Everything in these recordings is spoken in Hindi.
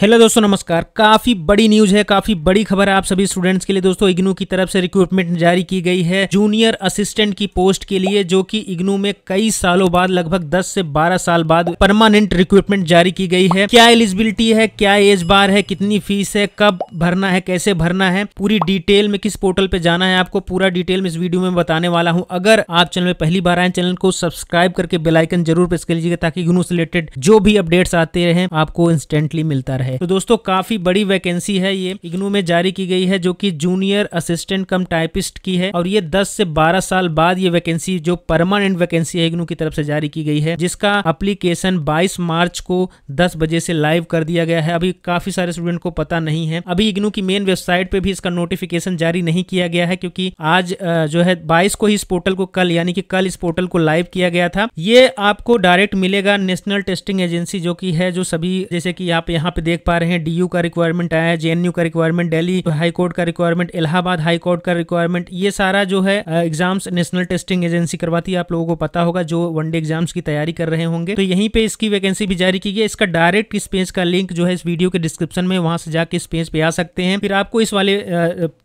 हेलो दोस्तों, नमस्कार। काफ़ी बड़ी न्यूज़ है, काफ़ी बड़ी खबर है आप सभी स्टूडेंट्स के लिए दोस्तों। इग्नू की तरफ़ से रिक्रूटमेंट जारी की गई है जूनियर असिस्टेंट की पोस्ट के लिए, जो कि इग्नू में कई सालों बाद, लगभग 10 से 12 साल बाद परमानेंट रिक्रूटमेंट जारी की गई है। क्या एलिजिबिलिटी है, क्या एज बार है, कितनी फ़ीस है, कब भरना है, कैसे भरना है, पूरी डिटेल में किस पोर्टल पे जाना है, आपको पूरा डिटेल में इस वीडियो में बताने वाला हूँ। अगर आप चैनल में पहली बार आए चैनल को सब्सक्राइब करके बेलाइकन ज़रूर प्रेस कर लीजिएगा, ताकि इग्नू से रिलेटेड जो भी अपडेट्स आते रहे, आपको इंस्टेंटली मिलता रहे। है। तो दोस्तों, काफ़ी बड़ी वैकेंसी है ये। इग्नू में जारी की गई है जो कि जूनियर असिस्टेंट कम टाइपिस्ट की है और ये 10 से 12 साल बाद ये वैकेंसी जो परमानेंट वैकेंसी है, इग्नू की तरफ़ से जारी की गई है, जिसका अप्लीकेशन 22 मार्च को 10 बजे से लाइव कर दिया गया है। अभी काफ़ी सारे स्टूडेंट को पता नहीं है। अभी इग्नू की मेन वेबसाइट पे भी इसका नोटिफिकेशन जारी नहीं किया गया है क्योंकि आज जो है बाईस को ही इस पोर्टल को कल, यानी कि कल इस पोर्टल को लाइव किया गया था। ये आपको डायरेक्ट मिलेगा नेशनल टेस्टिंग एजेंसी जो की है, जो सभी, जैसे कि आप यहाँ पे देख पा रहे हैं डीयू का रिक्वायरमेंट आया है जेएनयू का रिक्वायरमेंट दिल्ली हाईकोर्ट का रिक्वायरमेंट इलाहाबाद हाई कोर्ट का रिक्वायरमेंट ये सारा जो है एग्ज़ाम्स नेशनल टेस्टिंग एजेंसी करवाती है आप लोगों को पता होगा जो वनडे एग्ज़ाम्स की तैयारी कर रहे होंगे। तो यहीं पे इसकी वैकेंसी भी जारी की गई इसका डायरेक्ट इस पेज का लिंक जो है इस वीडियो के डिस्क्रिप्शन में वहाँ से जाके इस पेज पे आ सकते हैं। फिर आपको इस वाले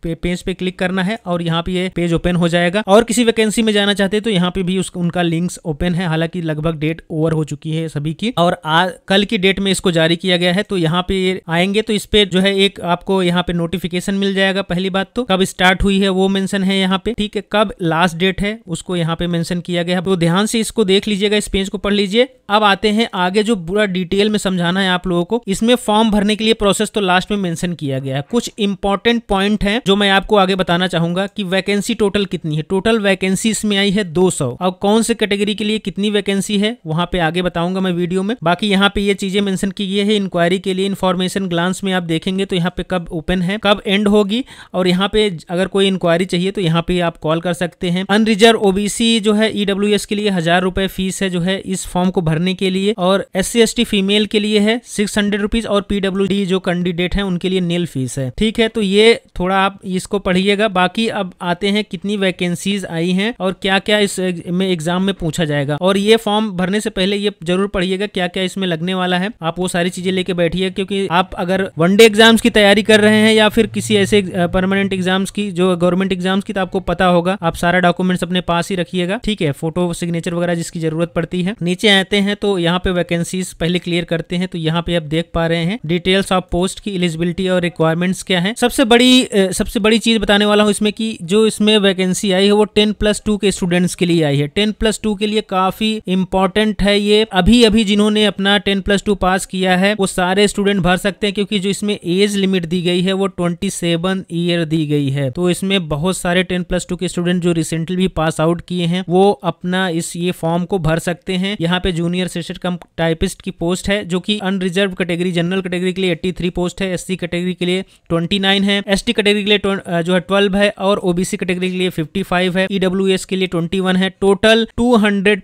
पेज पे क्लिक करना है और यहाँ पे ये पेज ओपन हो जाएगा। और किसी वैकेंसी में जाना चाहते हैं तो यहाँ पे भी उनका लिंक्स ओपन है हालाँकि लगभग डेट ओवर हो चुकी है सभी की। और आ, कल की डेट में इसको जारी किया गया है तो यहाँ पे आएँगे तो इस पे जो है एक आपको यहाँ पे नोटिफिकेशन मिल जाएगा पहली बात तो। कब स्टार्ट हुई है वो मेंशन है यहाँ पे। ठीक है, कब लास्ट डेट है उसको यहाँ पे मेंशन किया गया है। तो ध्यान से इसको देख लीजिएगा, इस पेज को पढ़ लीजिए। अब आते हैं आगे जो पूरा डिटेल में समझाना है आप लोगों को। इसमें फॉर्म भरने के लिए प्रोसेस तो लास्ट में मेंशन किया गया है। कुछ इंपॉर्टेंट पॉइंट है जो मैं आपको आगे बताना चाहूँगा कि वैकेंसी टोटल कितनी है। टोटल वैकेंसी इसमें आई है 200 अब कौन से कैटेगरी के लिए कितनी वैकेंसी है, वहाँ पे आगे बताऊँगा मैं वीडियो में। बाकी यहाँ पे ये चीज़ें मेंशन की गई है इंक्वायरी के लिए इन्फॉर्मेशन ग्लांस में आप देखेंगे तो यहाँ पे कब ओपन है, कब एंड होगी और यहाँ पे अगर कोई इंक्वायरी चाहिए तो यहाँ पे आप कॉल कर सकते हैं। अनरिजर्व ओबीसी जो है ईडब्ल्यू e के लिए हज़ार रुपए फ़ीस है जो है इस फॉर्म को भरने के लिए और एस सी फीमेल के लिए है सिक्स हंड्रेड रुपीज़ और पीडब्ल्यू जो कैंडिडेट है उनके लिए नील फ़ीस है। ठीक है तो ये थोड़ा आप इसको पढ़िएगा। बाकी अब आते हैं कितनी वैकेंसीज आई हैं और क्या क्या इस में एग्ज़ाम में पूछा जाएगा। और ये फॉर्म भरने से पहले ये ज़रूर पढ़िएगा क्या क्या इसमें लगने वाला है। आप वो सारी चीज़ें लेके बैठिए क्योंकि आप अगर वनडे एग्ज़ाम्स की तैयारी कर रहे हैं या फिर किसी ऐसे परमानेंट एग्ज़ाम्स की, जो गवर्नमेंट एग्ज़ाम्स की तो आपको पता होगा। आप सारा डॉक्यूमेंट्स अपने पास ही रखिएगा। ठीक है फ़ोटो सिग्नेचर वगैरह जिसकी ज़रूरत पड़ती है। नीचे आते हैं तो यहाँ पे वैकेंसीज पहले क्लियर करते हैं तो यहाँ पे आप देख पा रहे हैं। डिटेल्स ऑफ़ पोस्ट की एलिजिबिलिटी और रिक्वायरमेंट्स क्या है। सबसे बड़ी सबसे बड़ी चीज़ बताने वाला हूँ इसमें की जो इसमें वैकेंसी आई है, वो टेन प्लस टू के स्टूडेंट्स के लिए आई है। टेन प्लस टू के लिए काफ़ी इंपॉर्टेंट है ये। अभी अभी जिन्होंने अपना टेन प्लस टू पास किया है, वो सारे स्टूडेंट भर सकते हैं, क्योंकि जो इसमें एज लिमिट दी गई है, वो ट्वेंटी सेवन ईयर दी गई है। तो इसमें बहुत सारे टेन प्लस टू के स्टूडेंट जो रिसेंटली भी पास आउट किए हैं, वो अपना इस ये फॉर्म को भर सकते हैं। यहाँ पे जूनियर सेशन कम टाइपिस्ट की पोस्ट है, जो कि अनरिजर्व कैटेगरी जनरल कैटेगरी के लिए एट्टी पोस्ट है एस कैटेगरी के लिए ट्वेंटी है एसटी कैटेगरी के लिए जो है ट्वेल्व है, और ओबीसी कैटेगरी के लिए फिफ्टी फाइव है ईडब्ल्यू के लिए ट्वेंटी है। टोटल टू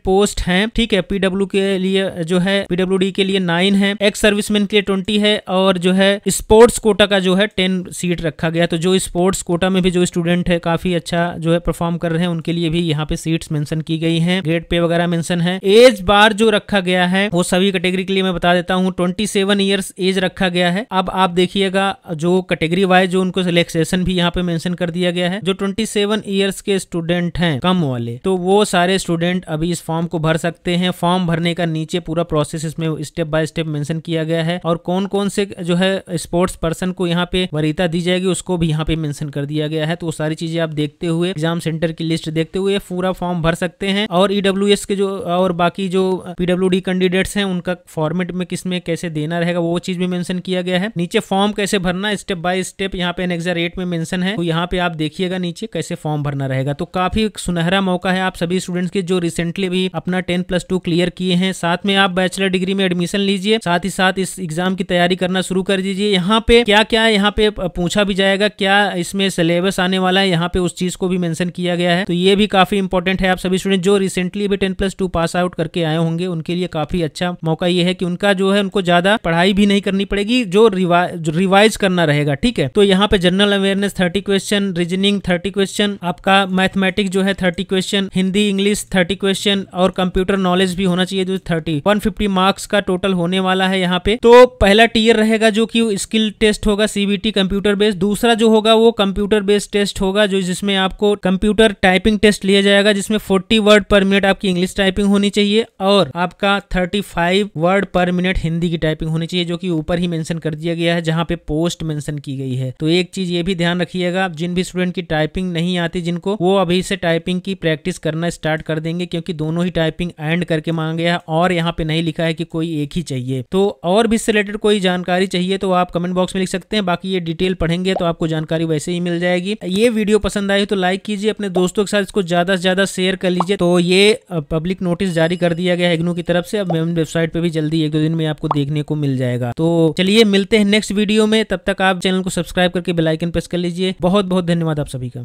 पोस्ट है, ठीक है? पीडब्ल्यू के लिए, जो है पीडब्ल्यू के लिए नाइन है एक्स सर्विसमैन के लिए ट्वेंटी है और जो है स्पोर्ट्स कोटा का जो है टेन सीट रखा गया। तो जो स्पोर्ट्स कोटा में भी जो स्टूडेंट है, काफ़ी अच्छा जो है परफॉर्म कर रहे हैं। उनके लिए भी यहाँ पे सीट्स मेंशन की गई हैं। ग्रेड पे वगैरह मेंशन है। एज बार जो रखा गया है, वो सभी कैटेगरी के लिए मैं बता देता हूँ। ट्वेंटी सेवन एज रखा गया है। अब आप देखिएगा, जो कैटेगरी वाइज जो उनको रिलैक्सेशन भी यहाँ पे मेंशन कर दिया गया है। जो ट्वेंटी सेवन ईयर्स के स्टूडेंट हैं, कम वाले तो वो सारे स्टूडेंट अभी इस फॉर्म को भर सकते हैं। फॉर्म भरने का नीचे पूरा प्रोसेस इसमें स्टेप बाय स्टेप मेंशन किया गया है। और कौन कौन से जो है स्पोर्ट्स पर्सन को यहाँ पे वरीता दी जाएगी, उसको भी यहाँ पे मेंशन कर दिया गया है। तो वो सारी चीज़ें आप देखते हुए एग्ज़ाम सेंटर की लिस्ट देखते हुए पूरा फॉर्म भर सकते हैं। और ईडब्ल्यू के जो, और बाकी जो पीडब्ल्यू कैंडिडेट्स हैं, उनका फॉर्मेट में किसमें कैसे देना रहेगा, वो चीज़ भी मेंशन किया गया है। नीचे फॉर्म कैसे भरना स्टेप बाय स्टेप यहाँ पे एनेक्सा रेट में मेंशन है। तो यहाँ पे आप देखिएगा नीचे कैसे फॉर्म भरना रहेगा। तो काफ़ी सुनहरा मौका है आप सभी स्टूडेंट्स के जो रिसेंटली भी अपना टेन प्लस टू क्लियर किए हैं। साथ में आप बैचलर डिग्री में एडमिशन लीजिए। साथ ही साथ इस एग्ज़ाम की तैयारी करना शुरू कर दीजिए। यहाँ पे क्या क्या यहाँ पे पूछा भी जाएगा क्या इसमें सिलेबस आने वाला है। यहाँ पे उस चीज़ को भी मेंशन किया गया है। तो ये भी काफ़ी इंपॉर्टेंट है। आप सभी स्टूडेंट जो रिसेंटली भी ten plus two pass out करके आए होंगे, उनके लिए काफ़ी अच्छा मौका ये है कि उनका जो है, उनको ज़्यादा पढ़ाई भी नहीं करनी पड़ेगी, जो रिवाइज करना रहेगा, ठीक है? तो यहाँ पे general awareness thirty question reasoning thirty question आपका मैथमेटिक्स जो है thirty question Hindi English thirty question और कंप्यूटर नॉलेज भी होना चाहिए, जो थर्टी वन मार्क्स का टोटल होने वाला है यहाँ पे। तो पहला पहला टीयर रहेगा जो कि स्किल टेस्ट होगा सीबीटी कंप्यूटर बेस्ड दूसरा जो होगा वो कंप्यूटर बेस्ड टेस्ट होगा, जो जिसमें आपको कंप्यूटर टाइपिंग टेस्ट लिया जाएगा, जिसमें 40 वर्ड पर मिनट आपकी इंग्लिश टाइपिंग होनी चाहिए और आपका 35 वर्ड पर मिनट हिंदी की टाइपिंग होनी चाहिए, जो कि ऊपर ही मेंशन कर दिया गया है, जहाँ पे पोस्ट मेंशन की गई है। तो एक चीज़ ये भी ध्यान रखिएगा जिन भी स्टूडेंट की टाइपिंग नहीं आती, जिनको वो अभी से टाइपिंग की प्रैक्टिस करना स्टार्ट कर देंगे, क्योंकि दोनों ही टाइपिंग एंड करके मांगे है और यहाँ पे नहीं लिखा है कि कोई एक ही चाहिए। तो और भी इससे रिलेटेड कोई जानकारी चाहिए तो आप कमेंट बॉक्स में लिख सकते हैं। बाकी ये डिटेल पढ़ेंगे तो आपको जानकारी वैसे ही मिल जाएगी। ये वीडियो पसंद आई तो लाइक कीजिए, अपने दोस्तों के साथ इसको ज़्यादा से ज़्यादा शेयर कर लीजिए। तो ये पब्लिक नोटिस जारी कर दिया गया है इग्नू की तरफ़ से। अब वेबसाइट पे भी जल्दी एक दो दिन में आपको देखने को मिल जाएगा। तो चलिए, मिलते हैं नेक्स्ट वीडियो में। तब तक आप चैनल को सब्सक्राइब करके बेलाइकन प्रेस कर लीजिए। बहुत बहुत धन्यवाद आप सभी का।